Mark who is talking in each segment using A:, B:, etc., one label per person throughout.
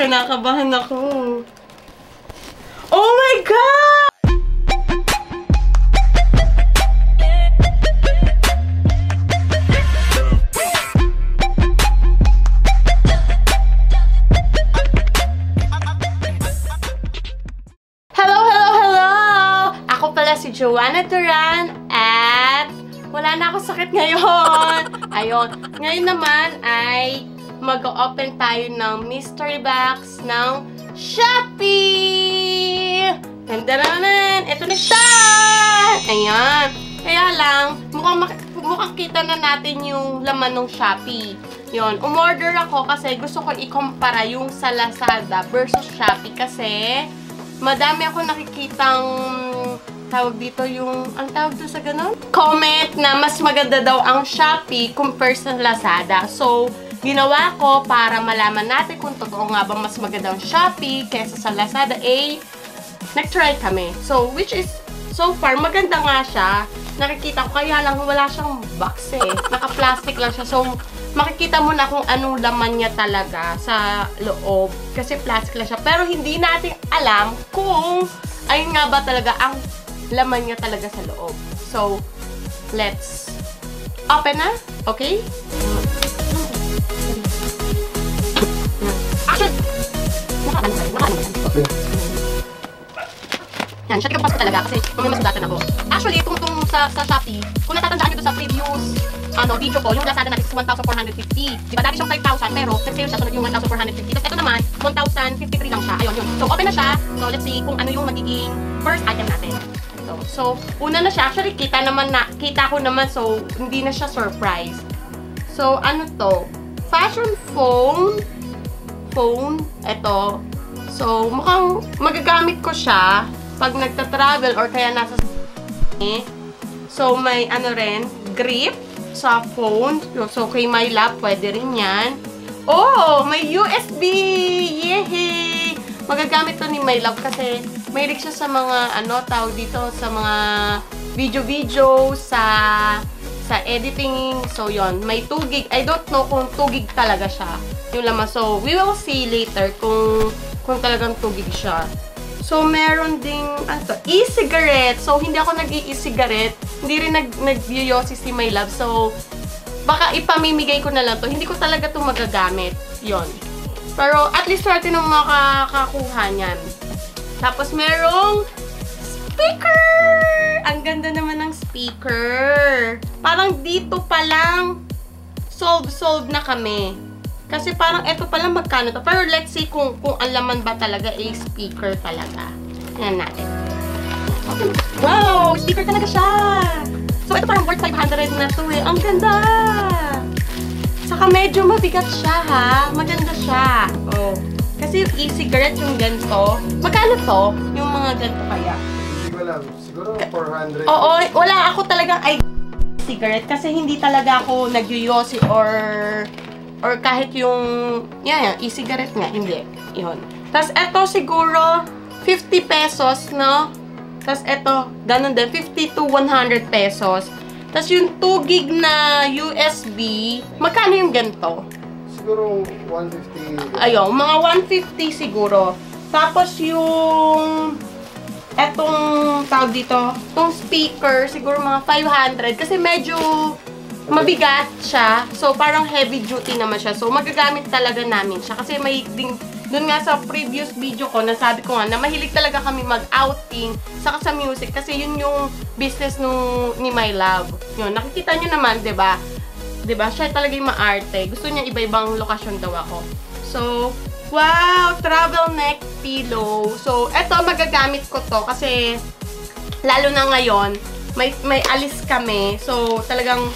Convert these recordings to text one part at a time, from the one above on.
A: kinakabahan ako. Oh my God! Si Joanna Duran at wala na ako sakit ngayon. Ayun. Ngayon naman ay mag-open tayo ng mystery box ng Shopee! Tandaranan! Ito na siya! Ayan. Kaya lang, mukhang, mukhang kita na natin yung laman ng Shopee. Yon, umorder ako kasi gusto ko ikumpara yung sa Lazada versus Shopee kasi madami ako nakikitang tawag dito yung, ang tawag doon sa ganun? Comment na mas maganda daw ang Shopee compare sa Lazada. So, ginawa ko para malaman natin kung totoo nga ba mas maganda ang Shopee kaysa sa Lazada, eh, nag-try kami. So, which is, so far, maganda nga siya. Nakikita ko, kaya lang wala siyang box eh. Naka-plastic lang siya. So, makikita mo na kung anong laman niya talaga sa loob. Kasi plastic lang siya. Pero hindi natin alam kung ayun nga ba talaga ang laman niya talaga sa loob. So, let's open na. Okay? Action! Naka-ano ba? Naka-ano ba? Yan, siya tigapasok talaga kasi may masugatan ako. Actually, itong, itong sa, sa Shopee, kung natatandaan nyo doon sa previous ano, video ko, yung Lazada natin is 1,450. Di ba dati siyang 5,000 pero nag-sale siya, sunod yung 1,450. Tapos ito naman, 1,053 lang siya. Ayun, yun. So, open na siya. So, let's see kung ano yung magiging first item natin. So, so una na siya. Actually, kita naman na, kita ko naman. So, hindi na siya surprise. So, ano to? Fashion phone. Phone. Ito. So, mukhang magagamit ko siya pag nagta-travel or kaya nasa. So, may ano rin, grip sa phone. So, kay my lap, pwede rin yan. Oh, may USB! Yehey! Magagamit to ni my love kasi mahilig siya sa mga, ano, tawag dito, sa mga video-video, sa sa editing. So, yon May 2 gig. I don't know kung 2 gig talaga siya. Yung laman. So, we will see later kung kung talagang 2 gig siya. So, meron ding, ano e-cigarette. So, hindi ako nag-i-cigarette. Hindi rin nag nag-yoyosi si my love. So, baka ipamimigay ko na lang to. Hindi ko talaga to magagamit. yon Pero, at least natin ang makakakuha niyan. Tapos, merong speaker! Ang ganda naman ng speaker. Parang dito pa lang, solve-solve na kami. Kasi parang eto pala magkano to. Pero let's see kung, kung ang laman ba talaga a speaker talaga. Tingnan natin. Wow! Speaker talaga siya! So, ito parang worth 500 na to eh. Ang ganda! Saka medyo mabigat siya ha. Maganda siya. Oh. Kasi yung e-cigarette yung ganito. Magkano to? Yung mga ganito kaya?
B: Hindi ko alam. Siguro 400.
A: Oo, wala ako talagang ay cigarette kasi hindi talaga ako nagyuyosi or or kahit yung yan, yan e-cigarette nga, hindi. Yun. Tapos eto siguro 50 pesos, no? Tapos eto, ganun din, 50 to 100 pesos. Tapos yung 2 gig na USB, magkano yung ganito?
B: Siguro 150.
A: Ayun, mga 150 siguro. Tapos yung etong tawag dito, tong speaker, siguro mga 500 kasi medyo mabigat siya. So, parang heavy duty naman siya. So, magagamit talaga namin siya. Kasi may ding, dun nga sa previous video ko, nasabi ko nga na mahilig talaga kami mag-outing saka sa music. Kasi yun yung business nung, ni My Love. Yun, nakikita nyo naman, ba 'di ba Siya talaga yung maarte. Gusto niya iba-ibang lokasyon daw ako. So, wow! Travel neck pillow. So, eto, magagamit ko to kasi lalo na ngayon, may, may alis kami. So, talagang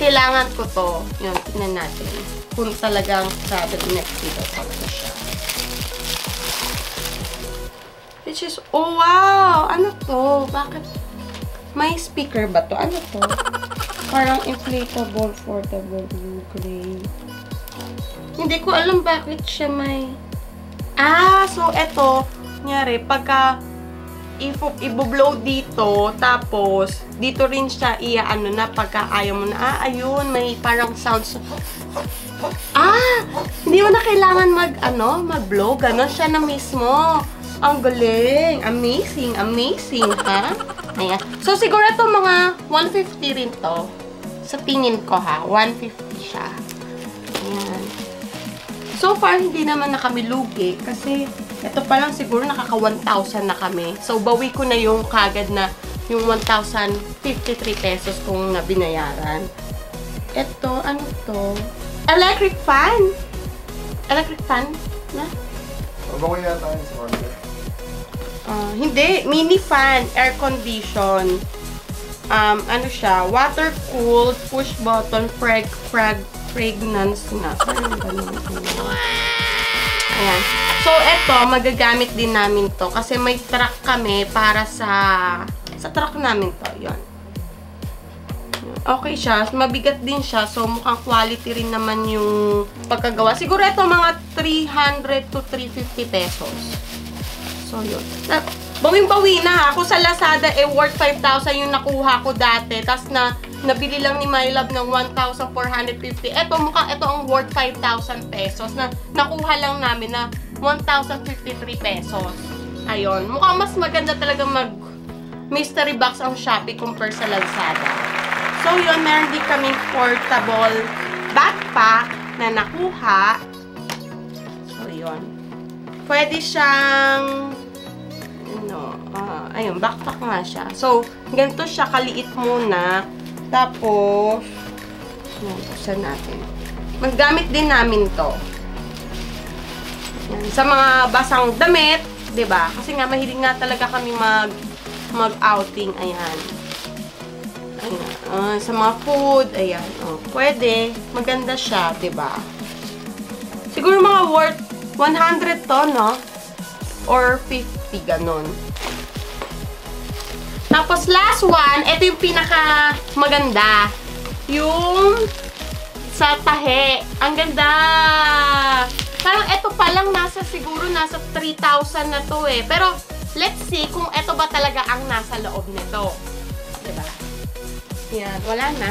A: kailangan ko to. Yun, tignan natin. Kung talagang travel neck pillow talaga siya. Which is, oh wow! Ano to? Bakit? May speaker ba to? Ano to? Parang inflatable, portable, blue, gray. Hindi ko alam bakit siya may... Ah, so eto, nyari, pagka i-blow dito, tapos dito rin siya iya-ano na pagka ayaw mo na, ah, ayun, may parang sounds. Ah! Hindi mo na kailangan mag, ano, mag-blow. Ganon siya na mismo. Ang galing. Amazing, amazing, ha? Ayan. So, siguro ito mga 150 rin to. Sa tingin ko, ha? 150 siya. Ayan. So far, hindi naman na kami lugi kasi ito pa lang siguro nakaka 1,000 na kami. So, bawi ko na yung kagad na yung 1,053 pesos kung na binayaran. Ito, ano to? Electric fan! Electric fan? Na?
B: Mabango yata yun sa corner.
A: Ah, hindi, mini fan, air condition. Um, ano siya, water cooled, push button, frag, frag, fragrance na. Parang ganun. Ayan. So, eto, magagamit din namin to kasi may truck kami para sa sa truck namin to. Yon. Okay siya. Mabigat din siya. So, mukhang quality rin naman yung pagkagawa. Siguro ito mga 300 to 350 pesos. So, yun. Na, bawing-bawi na ha. Ako sa Lazada, eh, worth 5,000 yung nakuha ko dati. Tapos na, nabili lang ni My Love ng 1,450. Ito, mukhang ito ang worth 5,000 pesos. Na, nakuha lang namin na 1,053 pesos. Ayun. Mukhang mas maganda talaga mag mystery box ang Shopee compare sa Lazada. So, yun. Meron din kaming portable backpack na nakuha. So, yun. Pwede siyang ano, ah, ayun, backpack nga siya. So, ganito siya, kaliit muna. Tapos, yan, buksan natin. Maggamit din namin to. Sa mga basang damit, 'di ba? Kasi nga mahilig nga talaga kami mag mag-outing, ayan. Ayan. Ah, sa mga food, ayan. Oh, pwede. Maganda siya, 'di ba? Siguro mga worth 100 to, no? Or 50, ganun. Tapos last one, ito yung pinaka maganda. Yung sa tahe. Ang ganda! Parang ito pa lang nasa siguro nasa 3,000 na to eh. Pero let's see kung ito ba talaga ang nasa loob nito. Diba? Yan, wala na.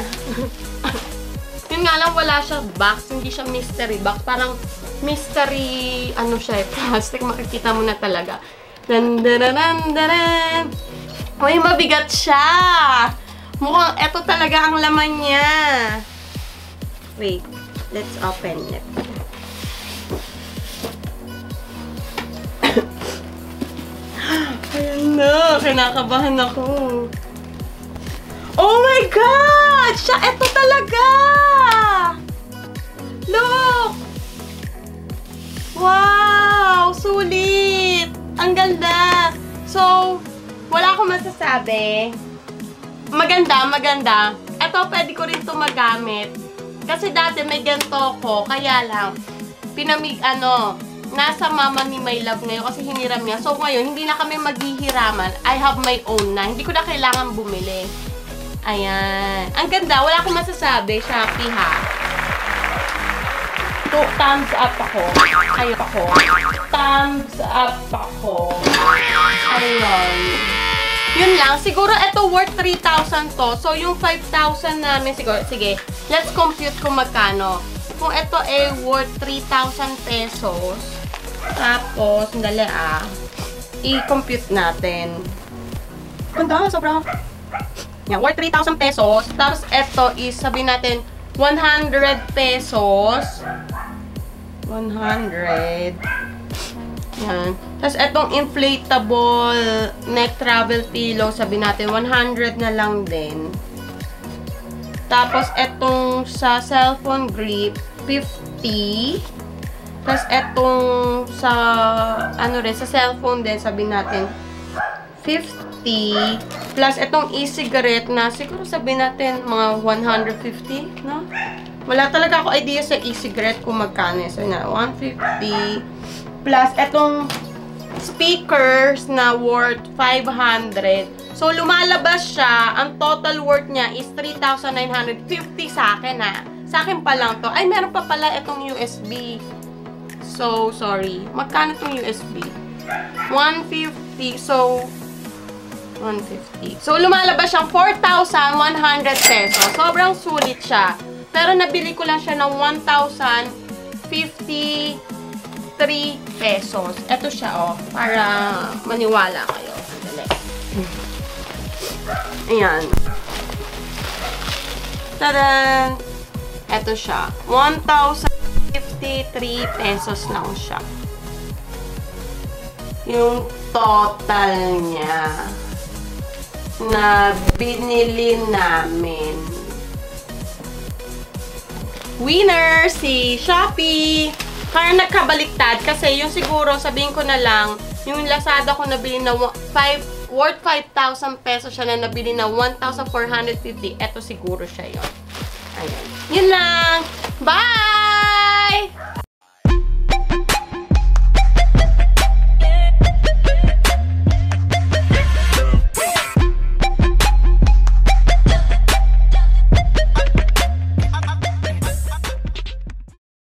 A: Yun nga lang, wala siya box. Hindi siya mystery box. Parang mystery, ano siya eh, plastic. Makikita mo na talaga. Dan, dan, dan, dan, dan. Uy, mabigat siya! Mukhang ito talaga ang laman niya. Wait, let's open it. Na, kinakabahan ako. Oh my God! Siya, ito talaga! Look! Wow! Sulit! Ang ganda! So, wala akong masasabi. Maganda, maganda. Ito, pwede ko rin ito magamit. Kasi dati may ganito ko, kaya lang, pinamig, ano, nasa mama ni My Love ngayon kasi hiniram niya. So, ngayon, hindi na kami maghihiraman. I have my own na. Hindi ko na kailangan bumili. Ayan. Ang ganda. Wala akong masasabi. Shopee, ha? Two thumbs up ako. Ayun ako. Thumbs up ako. Ayun. Yun lang. Siguro ito worth 3,000 to. So, yung 5,000 namin siguro. Sige, let's compute kung magkano. Kung ito ay worth 3,000 pesos. Tapos, dali ah. I-compute natin. Ganda, sobrang. Yan, worth 3,000 pesos. Tapos, ito is, sabi natin, 100 pesos. 100. Yan. Tapos, itong inflatable neck travel pillow, sabi natin, 100 na lang din. Tapos, itong sa cellphone grip, 50. Tapos, itong sa, ano rin, sa cellphone din, sabi natin, 50. Plus, itong e-cigarette na, siguro sabi natin, mga 150, no? Wala talaga ako idea sa e-cigarette kung magkano. So, na, 150. Plus, itong speakers na worth 500. So, lumalabas siya. Ang total worth niya is 3,950 sa akin, ha. Sa akin pa lang to. Ay, meron pa pala itong USB. So, sorry. Magkano itong USB? 150. So, 150. So, lumalabas siyang 4,100 pesos. Sobrang sulit siya. Pero nabili ko lang siya ng 1,053 pesos. Ito siya, oh. Para maniwala kayo. Sandali. Ayan. Tadan! Ito siya. 1,053 pesos lang siya. Yung total niya na binili namin. Winner si Shopee! Kaya nagkabaliktad kasi yung siguro sabihin ko na lang, yung Lazada ko nabili na 5 worth 5,000 pesos siya na nabili na 1,450. Eto siguro siya yon. Ayan. Yun lang. Bye! Bye.